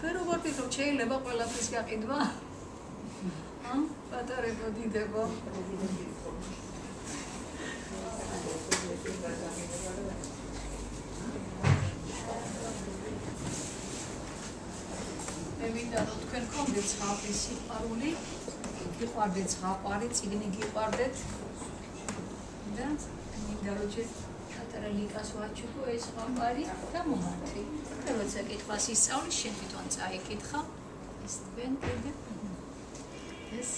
თქვენ როგორ ფიქრობთ შეიძლება ყველაფრის გაყიდვა? ა? პატარებო დიდებო. მე მინდა რომ თქვენ კონდეთ ხალხის სიყვარული, გიყვარდეთ ზღაპარი, წიგნი გიყვარდეთ. და მინდა რომ ჩვენ პატარა ლიკას ვაჩუგო ეს ღამარი და მომართვი. და როცა კითხვას ისწავლის, შენ თვითონ წაიკითხა ეს თქვენ კიდე ეს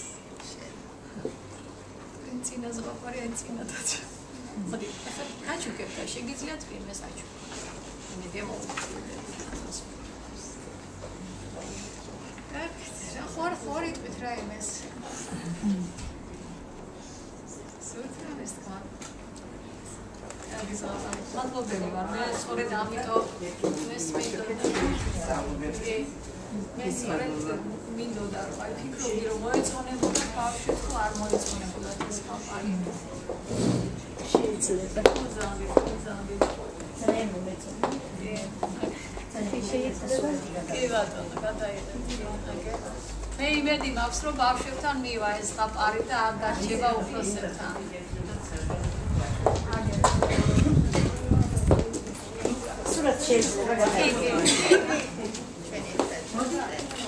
შენ წინა ზღვაფარი ან წინა დაჭა. მოდი, ახლა გაჩუგებ და შეგიძლია წვიმეს აჩუგებ. მედია მოვიდე. კარგით, ხარ ხარ იტყვით რაიმეს. სულ რა ეს თქვა. მადლობელი ვარ მე სწორედ ამიტომ მესმინდა მე სწორედ მინდოდა რომ აი ფიქრობდი რომ მოეწონებოდა ბავშვი თუ არ მოეწონებოდა ეს კამპანი შეიძლება ძალიან ძალიან ძალიან მომეწონა შეიძლება კი ბატონო გადაიღეთ მე იმედი მაქვს რომ ბავშვებთან მივა ეს ყაპარი და არ დარჩება უფროსებთან Thank you.